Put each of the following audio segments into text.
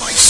You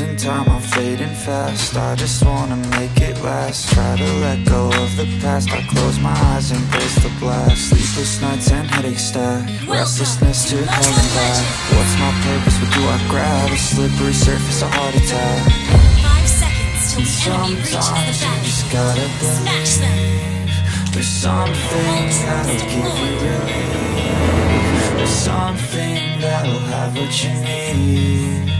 Losing time, I'm fading fast. I just wanna make it last. Try to let go of the past. I close my eyes, embrace the blast. Sleepless nights and headaches stack. Restlessness to hell and back. What's my purpose, what do I grab? A slippery surface, a heart attack. Five seconds till the enemy reaches the you just gotta. Smash them. There's something that'll give you relief. There's something that'll have what you need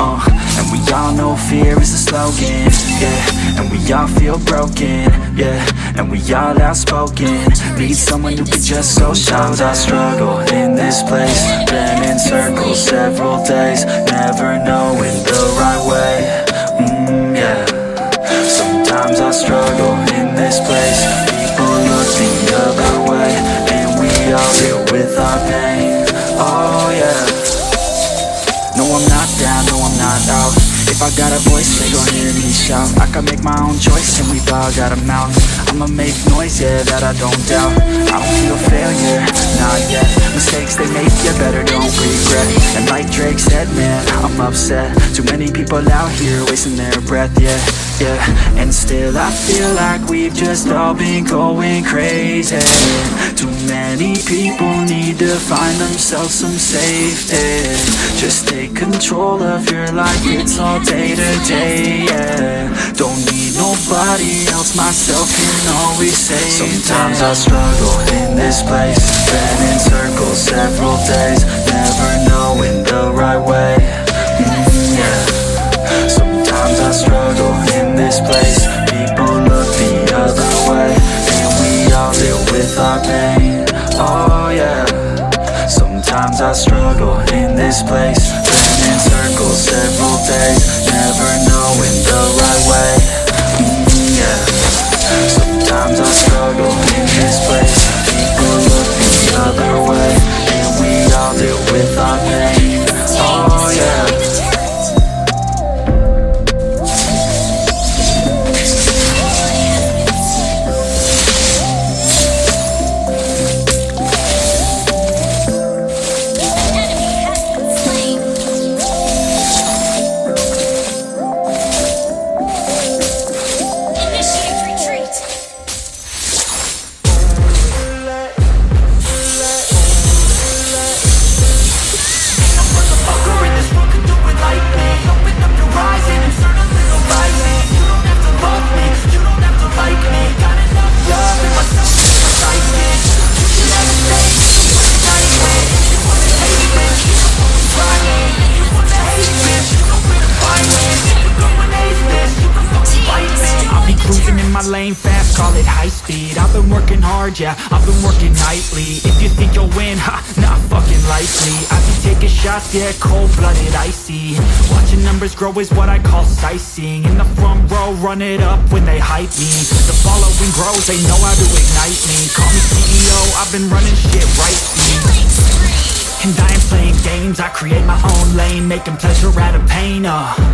uh, and we all know fear is a slogan, yeah. And we all feel broken, yeah. And we all outspoken. Need someone who can just so Sometimes I struggle in this place. Been in circles several days Never knowing the right way, mm, yeah. Sometimes I struggle in this place. People look the other way And we all deal with our pain, I got a voice, they gon' hear me shout I can make my own choice, and we've all got a mouth. I'ma make noise, yeah, that I don't doubt. I don't feel failure, not yet. Mistakes they make, you better don't regret. And like Drake said, man, I'm upset. Too many people out here wasting their breath, yeah, yeah And still I feel like we've just all been going crazy. Too many people need to find themselves some safety. Just take control of your life, it's all day to day, yeah. Don't need nobody else, myself can always save Sometimes I struggle in this place Been in circles several days Never knowing the right way, place high speed. I've been working hard, yeah, I've been working nightly. If you think you'll win, ha, not fucking likely. I be taking shots, yeah, cold-blooded, icy. Watching numbers grow is what I call sightseeing. In the front row, run it up when they hype me. The following grows, they know how to ignite me. Call me CEO, I've been running shit right and I ain't playing games, I create my own lane Making pleasure out of pain, uh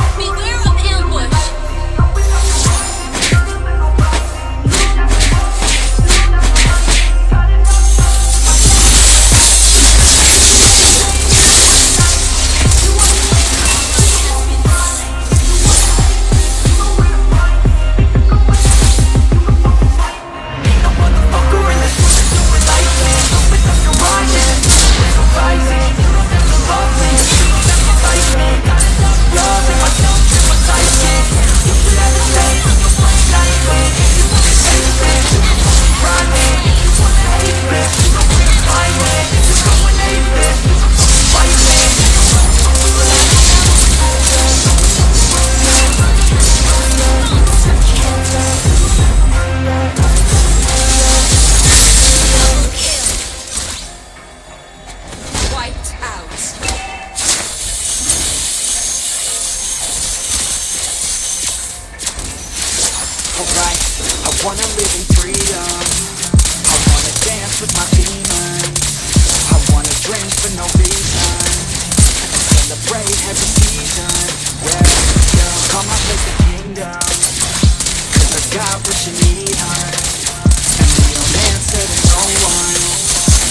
And celebrate every season. Yeah, yeah Call my place the kingdom. Cause I got what you need, hun And we don't answer to no one.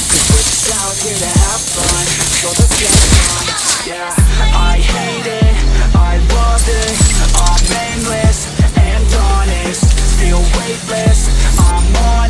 Cause we're just out here to have fun. So let's get on, yeah I hate it, I love it. I'm aimless and honest. Feel weightless, I'm on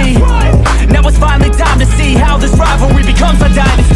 Now it's finally time to see how this rivalry becomes a dynasty.